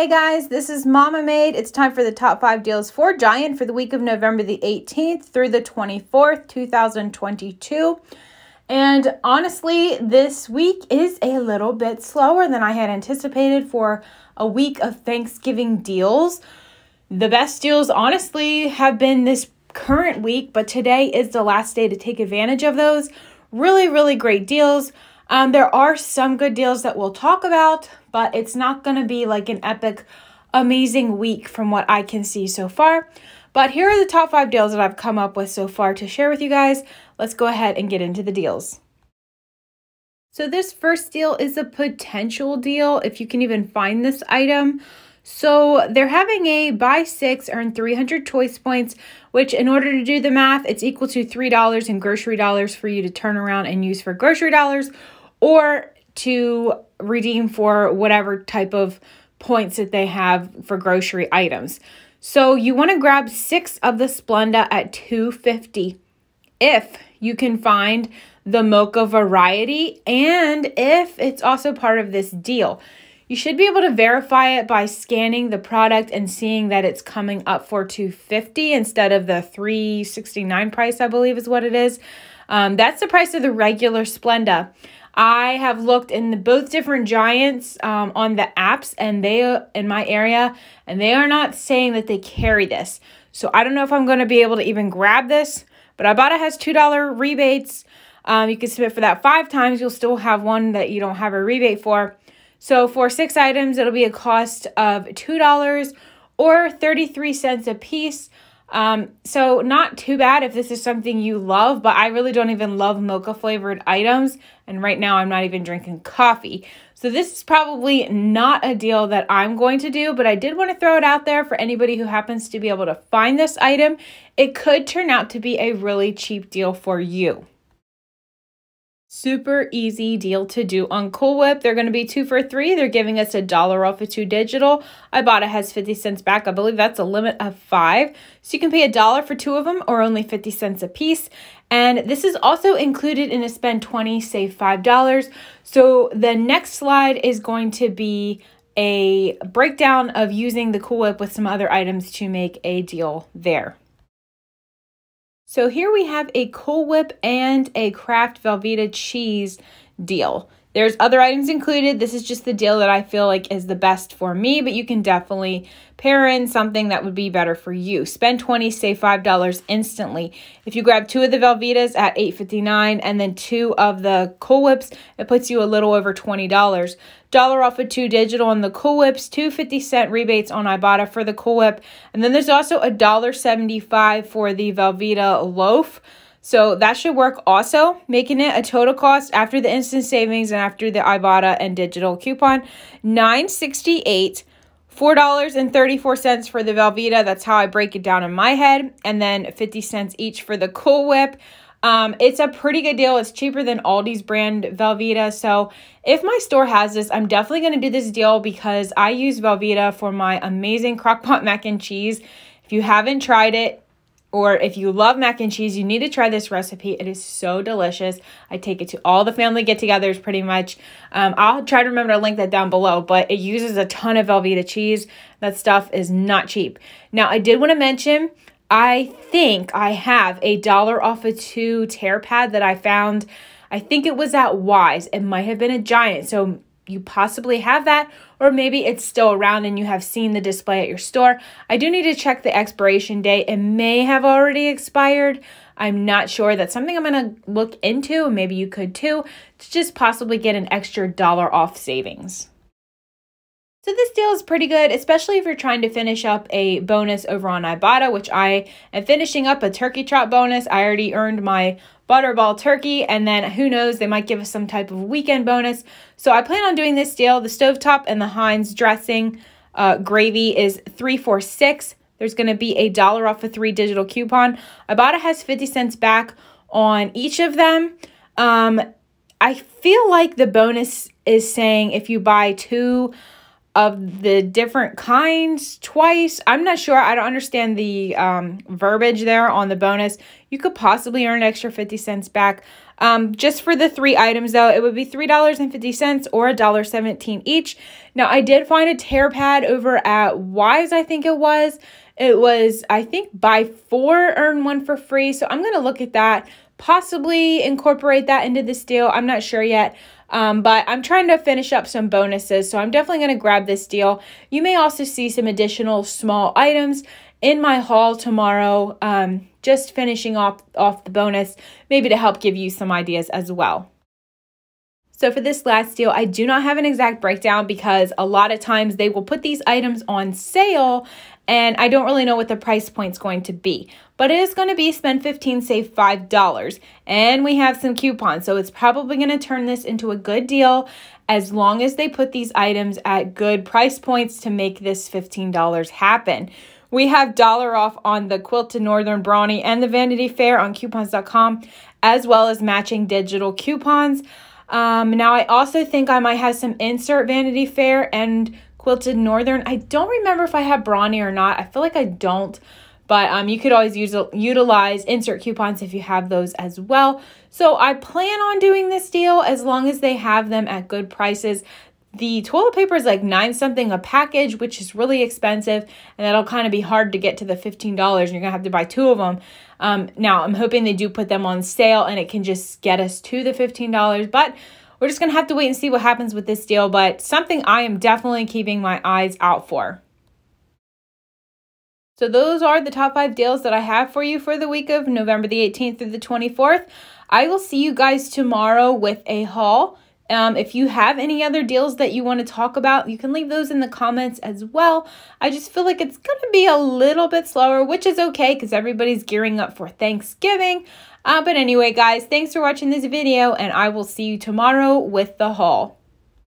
Hey guys, this is Momma Made. It's time for the top five deals for Giant for the week of November the 18th through the 24th, 2022. And honestly, this week is a little bit slower than I had anticipated for a week of Thanksgiving deals. The best deals, honestly, have been this current week, but today is the last day to take advantage of those. Really, really great deals. Um, there are some good deals that we'll talk about, but it's not going to be like an epic, amazing week from what I can see so far. But here are the top five deals that I've come up with so far to share with you guys. Let's go ahead and get into the deals. So this first deal is a potential deal if you can even find this item. So they're having a buy six, earn 300 choice points, which in order to do the math, it's equal to $3 in grocery dollars for you to turn around and use for grocery dollars or to redeem for whatever type of points that they have for grocery items. So you want to grab six of the Splenda at 250 if you can find the mocha variety and if it's also part of this deal. You should be able to verify it by scanning the product and seeing that it's coming up for 250 instead of the 369 price, I believe is what it is. Um, that's the price of the regular Splenda. I have looked in the, both different giants um, on the apps and they in my area and they are not saying that they carry this. So I don't know if I'm going to be able to even grab this, but Ibotta has $2 rebates. Um, you can submit for that five times. You'll still have one that you don't have a rebate for. So for six items, it'll be a cost of $2 or 33 cents a piece. Um, so not too bad if this is something you love, but I really don't even love mocha flavored items. And right now I'm not even drinking coffee. So this is probably not a deal that I'm going to do, but I did want to throw it out there for anybody who happens to be able to find this item. It could turn out to be a really cheap deal for you. Super easy deal to do on Cool Whip. They're going to be two for three. They're giving us a dollar off of two digital. I bought Ibotta has 50 cents back. I believe that's a limit of five. So you can pay a dollar for two of them or only 50 cents a piece. And this is also included in a spend 20, save $5. So the next slide is going to be a breakdown of using the Cool Whip with some other items to make a deal there. So here we have a Cool Whip and a Kraft Velveeta cheese deal. There's other items included. This is just the deal that I feel like is the best for me, but you can definitely pair in something that would be better for you. Spend 20, save $5 instantly. If you grab two of the Velveetas at $8.59 and then two of the Cool Whips, it puts you a little over $20. Dollar off of two digital on the Cool Whips, two 50 cent rebates on Ibotta for the Cool Whip. And then there's also a $1.75 for the Velveeta loaf. So that should work also, making it a total cost after the instant savings and after the Ibotta and digital coupon, 968 $4.34 for the Velveeta. That's how I break it down in my head. And then 50 cents each for the Cool Whip. Um, it's a pretty good deal. It's cheaper than Aldi's brand Velveeta. So if my store has this, I'm definitely going to do this deal because I use Velveeta for my amazing crockpot mac and cheese. If you haven't tried it, or if you love mac and cheese, you need to try this recipe. It is so delicious. I take it to all the family get togethers pretty much. Um, I'll try to remember to link that down below, but it uses a ton of Velveeta cheese. That stuff is not cheap. Now, I did want to mention, I think I have a dollar off a two tear pad that I found. I think it was at Weis. It might have been a giant. So you possibly have that, or maybe it's still around and you have seen the display at your store. I do need to check the expiration date. It may have already expired. I'm not sure. That's something I'm going to look into, and maybe you could too, to just possibly get an extra dollar off savings. So this deal is pretty good, especially if you're trying to finish up a bonus over on Ibotta, which I am finishing up a turkey trot bonus. I already earned my butterball turkey, and then who knows, they might give us some type of weekend bonus. So I plan on doing this deal. The stovetop and the Heinz dressing uh, gravy is 346. There's going to be a dollar off a three digital coupon. Ibotta has 50 cents back on each of them. Um, I feel like the bonus is saying if you buy two of the different kinds twice. I'm not sure. I don't understand the um, verbiage there on the bonus. You could possibly earn an extra 50 cents back. Um, just for the three items, though, it would be $3.50 or $1.17 each. Now, I did find a tear pad over at Weis, I think it was. It was, I think, buy four, earn one for free. So I'm going to look at that, possibly incorporate that into this deal. I'm not sure yet. Um, but I'm trying to finish up some bonuses, so I'm definitely going to grab this deal. You may also see some additional small items in my haul tomorrow, um, just finishing off, off the bonus, maybe to help give you some ideas as well. So for this last deal, I do not have an exact breakdown because a lot of times they will put these items on sale and I don't really know what the price point's going to be. But it is going to be spend 15, save $5. And we have some coupons, so it's probably going to turn this into a good deal as long as they put these items at good price points to make this $15 happen. We have dollar off on the Quilted Northern Brawny and the Vanity Fair on coupons.com, as well as matching digital coupons. Um, now, I also think I might have some insert Vanity Fair and Quilted Northern. I don't remember if I have Brawny or not. I feel like I don't. But um, you could always use utilize insert coupons if you have those as well. So I plan on doing this deal as long as they have them at good prices. The toilet paper is like nine something a package, which is really expensive, and that'll kind of be hard to get to the $15. And you're gonna have to buy two of them. Um, now, I'm hoping they do put them on sale and it can just get us to the $15, but we're just going to have to wait and see what happens with this deal, but something I am definitely keeping my eyes out for. So those are the top five deals that I have for you for the week of November the 18th through the 24th. I will see you guys tomorrow with a haul. Um, if you have any other deals that you want to talk about, you can leave those in the comments as well. I just feel like it's going to be a little bit slower, which is okay because everybody's gearing up for Thanksgiving. Uh, but anyway, guys, thanks for watching this video, and I will see you tomorrow with the haul.